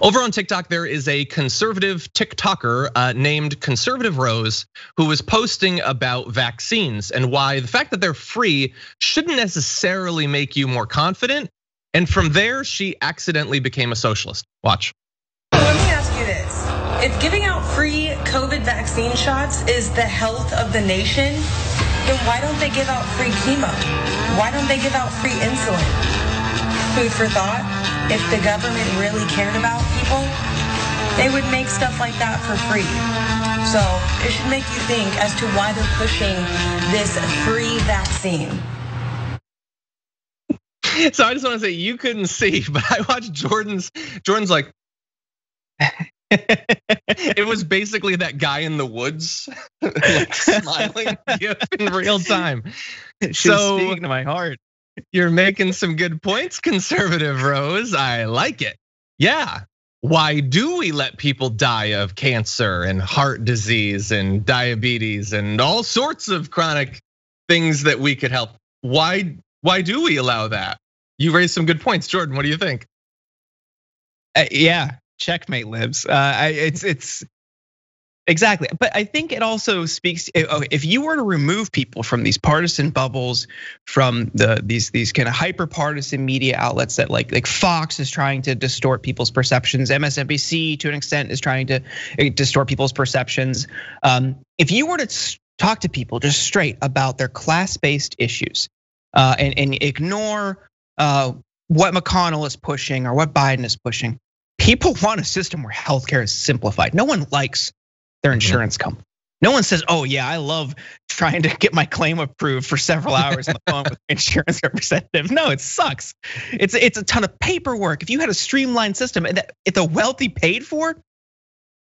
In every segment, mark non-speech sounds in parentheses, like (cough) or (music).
Over on TikTok, there is a conservative TikToker uh, named Conservative Rose who was posting about vaccines and why the fact that they're free shouldn't necessarily make you more confident. And from there, she accidentally became a socialist. Watch. Let me ask you this. If giving out free COVID vaccine shots is the health of the nation, then why don't they give out free chemo? Why don't they give out free insulin? Food for thought. If the government really cared about they would make stuff like that for free. So it should make you think as to why they're pushing this free vaccine. (laughs) So I just want to say you couldn't see, (laughs) but I watched Jordan's. Jordan's like, (laughs) it was basically that guy in the woods, like smiling in real time. She's so, speaking to my heart. You're making some good points, conservative Rose. I like it. Yeah. Why do we let people die of cancer and heart disease and diabetes and all sorts of chronic things that we could help? Why why do we allow that? You raised some good points, Jordan. What do you think? Uh, yeah, checkmate libs. Uh, it's it's Exactly. But I think it also speaks oh, if you were to remove people from these partisan bubbles, from the these these kind of hyper partisan media outlets that like like Fox is trying to distort people's perceptions, MSNBC to an extent is trying to eh, distort people's perceptions. Um, if you were to talk to people just straight about their class-based issues uh, and, and ignore uh, what McConnell is pushing or what Biden is pushing, people (laughs) want a system where healthcare is simplified. No one likes their mm-hmm. insurance company. No one says, "Oh yeah, I love trying to get my claim approved for several hours on the phone with insurance (laughs) representative." No, it sucks. It's it's a ton of paperwork. If you had a streamlined system and that if the wealthy paid for,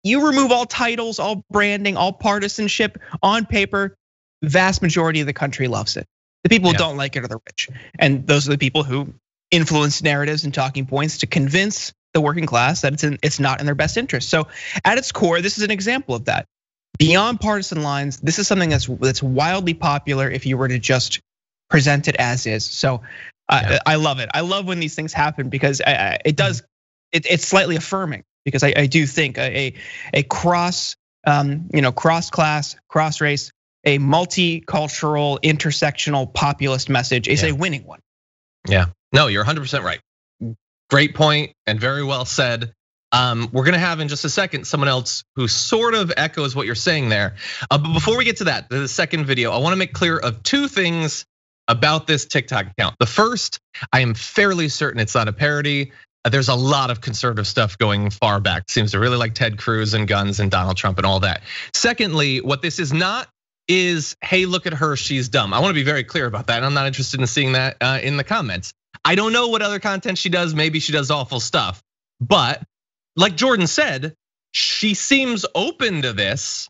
you remove all titles, all branding, all partisanship on paper. Vast majority of the country loves it. The people who don't like it are the rich, and those are the people who influence narratives and talking points to convince the working class that it's in, it's not in their best interest. So at its core, this is an example of that. Beyond partisan lines, this is something that's that's wildly popular if you were to just present it as is. So yeah. I, I, love it. I love when these things happen because it does. It, it's slightly affirming because I, I do think a a cross, um, you know, cross class, cross race, a multicultural, intersectional populist message is yeah. a winning one. Yeah. No, you're 100% right. Great point and very well said. Um, we're gonna have in just a second someone else who sort of echoes what you're saying there. Uh, but before we get to that, the second video, I want to make clear of two things about this TikTok account. The first, I am fairly certain it's not a parody. Uh, there's a lot of conservative stuff going far back. Seems to really like Ted Cruz and guns and Donald Trump and all that. Secondly, what this is not is, hey, look at her, she's dumb. I want to be very clear about that. And I'm not interested in seeing that uh, in the comments. I don't know what other content she does. Maybe she does awful stuff. But like Jordan said, she seems open to this.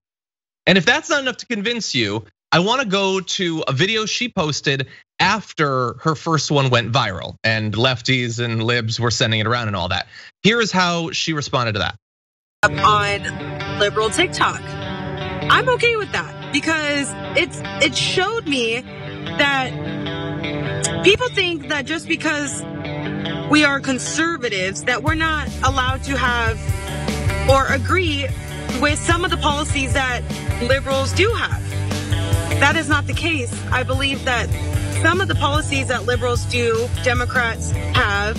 And if that's not enough to convince you, I want to go to a video she posted after her first one went viral and lefties and libs were sending it around and all that. Here is how she responded to that. On liberal TikTok. I'm okay with that because it's it showed me that People think that just because we are conservatives that we're not allowed to have or agree with some of the policies that liberals do have. That is not the case. I believe that some of the policies that liberals do, Democrats have,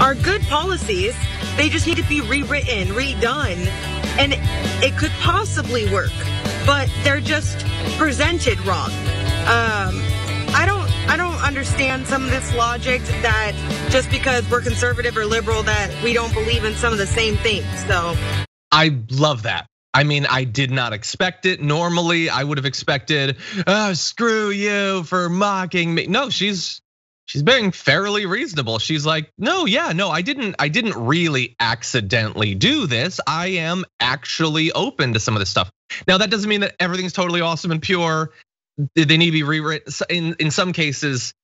are good policies. They just need to be rewritten, redone, and it could possibly work, but they're just presented wrong. Um, understand some of this logic that just because we're conservative or liberal that we don't believe in some of the same things. So I love that. I mean, I did not expect it. Normally, I would have expected, oh, screw you for mocking me. No, she's she's being fairly reasonable. She's like, no, yeah, no, I didn't, I didn't really accidentally do this. I am actually open to some of this stuff. Now, that doesn't mean that everything's totally awesome and pure they need to be rewritten. In in some cases,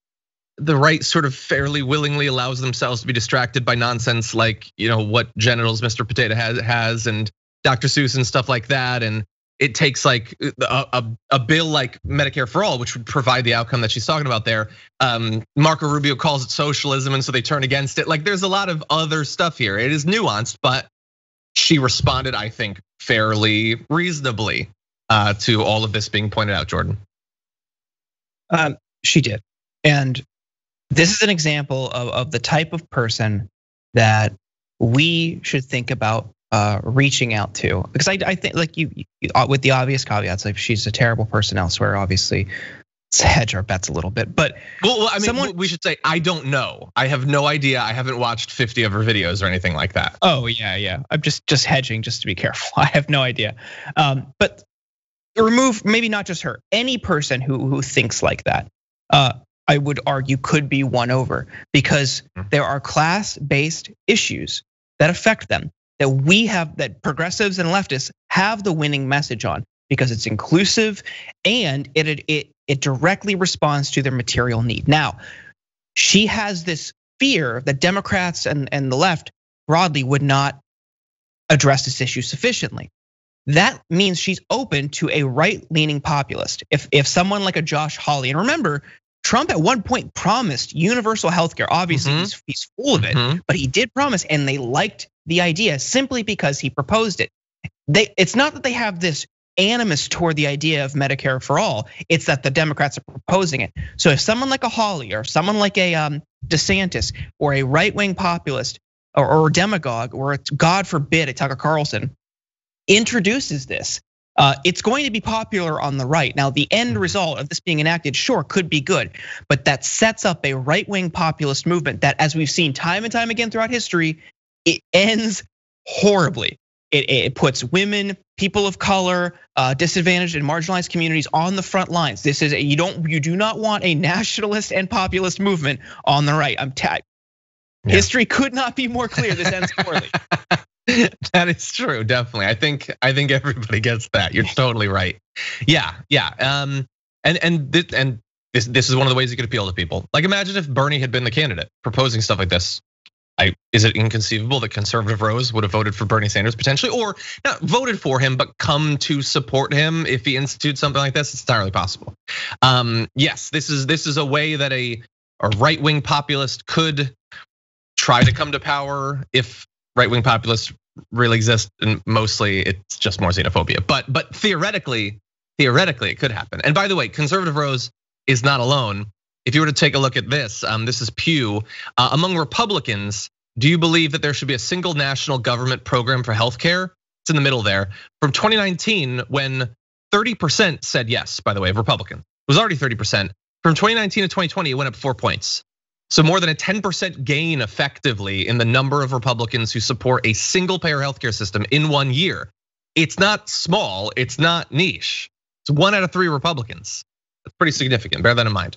the right sort of fairly willingly allows themselves to be distracted by nonsense like you know what genitals Mr. Potato has has and Dr. Seuss and stuff like that. And it takes like a, a, a, bill like Medicare for all, which would provide the outcome that she's talking about there. Um, Marco Rubio calls it socialism, and so they turn against it. Like there's a lot of other stuff here. It is nuanced, but she responded, I think, fairly reasonably uh, to all of this being pointed out. Jordan, um, she did, and this is an example of, of the type of person that we should think about uh, reaching out to. Because I, I think like you, you, uh, with the obvious caveats like she's a terrible person elsewhere obviously. Let's hedge our bets a little bit. But well, well I mean someone, we should say I don't know. I have no idea. I haven't watched 50 of her videos or anything like that. Oh yeah yeah. I'm just just hedging just to be careful. (laughs) I have no idea. Um, but remove maybe not just her any person who who thinks like that uh, I would argue could be won over because hmm. there are class based issues that affect them that we have that progressives and leftists have the winning message on because it's inclusive and it it it directly responds to their material need. Now, she has this fear that Democrats and, and the left broadly would not address this issue sufficiently. That means she's open to a right-leaning populist. If if someone like a Josh Hawley, and remember, Trump at one point promised universal health care. Obviously, mm-hmm. he's, he's full of it, mm-hmm. but he did promise, and they liked the idea simply because he proposed it. They, it's not that they have this animus toward the idea of Medicare for all. It's that the Democrats are proposing it. So if someone like a Hawley or someone like a um, DeSantis or a right-wing populist or, or a demagogue or a, God forbid a Tucker Carlson introduces this, uh, it's going to be popular on the right. Now, the end result of this being enacted, sure, could be good, but that sets up a right wing populist movement that, as we've seen time and time again throughout history, it ends horribly. It, it puts women, people of color, uh, disadvantaged and marginalized communities on the front lines. This is a, you don't you do not want a nationalist and populist movement on the right. I'm ta- yeah. history could not be more clear. This ends poorly. (laughs) (laughs) that is true, definitely. I think I think everybody gets that. You're totally right. Yeah, yeah. Um, and and this, and this this is one of the ways you could appeal to people. Like imagine if Bernie had been the candidate proposing stuff like this. I, is it inconceivable that conservative Rose would have voted for Bernie Sanders potentially, or not voted for him, but come to support him if he institutes something like this? It's entirely possible. Um, yes, this is this is a way that a, a right wing populist could try to come to power if right wing populists really exist, and mostly it's just more xenophobia. But but theoretically, theoretically, it could happen. And by the way, conservative Rose is not alone if you were to take a look at this, um, this is Pew. Uh, among Republicans, do you believe that there should be a single national government program for healthcare? It's in the middle there. From 2019, when 30% said yes, by the way, of Republicans, it was already 30%. From 2019 to 2020, it went up four points. So more than a 10% gain effectively in the number of Republicans who support a single payer healthcare system in one year. It's not small, it's not niche. It's one out of three Republicans. That's pretty significant, bear that in mind.